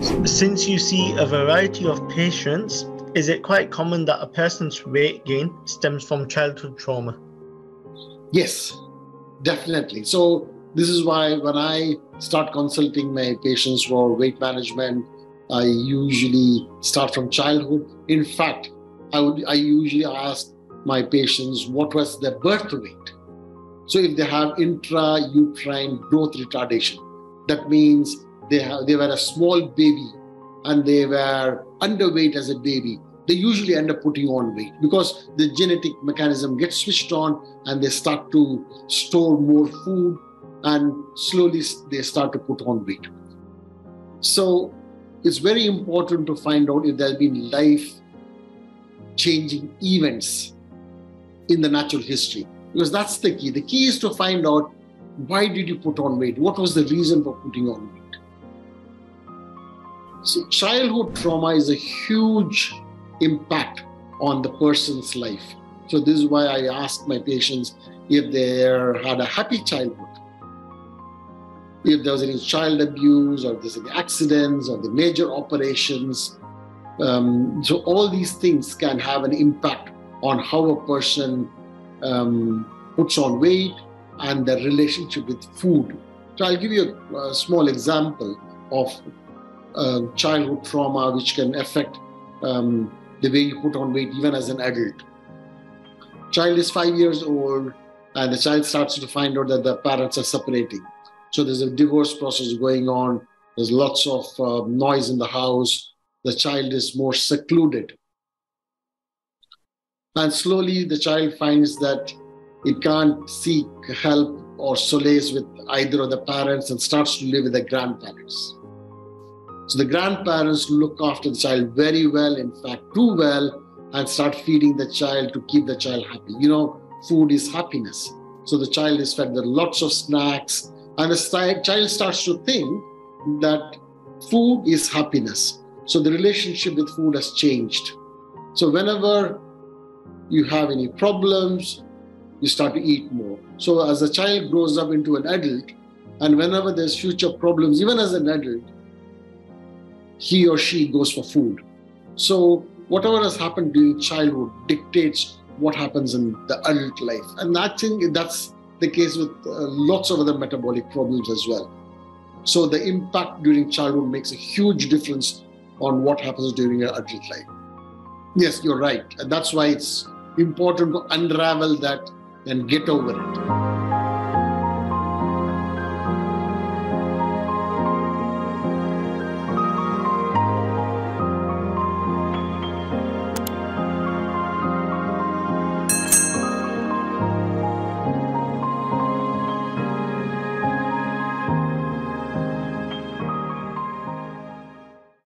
Since you see a variety of patients, is it quite common that a person's weight gain stems from childhood trauma? Yes, definitely. So, this is why when I start consulting my patients for weight management, I usually start from childhood. In fact, I would I usually ask my patients what was their birth weight. So if they have intrauterine growth retardation, that means they they were a small baby and they were underweight as a baby, they usually end up putting on weight because the genetic mechanism gets switched on and they start to store more food and slowly they start to put on weight. So it's very important to find out if there have been life changing events in the natural history because that's the key. The key is to find out why did you put on weight? What was the reason for putting on weight? So, childhood trauma is a huge impact on the person's life. So, this is why I ask my patients if they had a happy childhood, if there was any child abuse, or there's any accidents, or the major operations. Um, so, all these things can have an impact on how a person um, puts on weight and their relationship with food. So, I'll give you a, a small example of childhood trauma which can affect um, the way you put on weight even as an adult. Child is five years old and the child starts to find out that the parents are separating. So there's a divorce process going on. There's lots of uh, noise in the house. The child is more secluded. And slowly the child finds that it can't seek help or solace with either of the parents and starts to live with the grandparents. So the grandparents look after the child very well, in fact, too well, and start feeding the child to keep the child happy. You know, food is happiness. So the child is fed with lots of snacks, and the child starts to think that food is happiness. So the relationship with food has changed. So whenever you have any problems, you start to eat more. So as a child grows up into an adult, and whenever there's future problems, even as an adult, he or she goes for food. So whatever has happened during childhood dictates what happens in the adult life. And I think that's the case with uh, lots of other metabolic problems as well. So the impact during childhood makes a huge difference on what happens during your adult life. Yes, you're right. And that's why it's important to unravel that and get over it.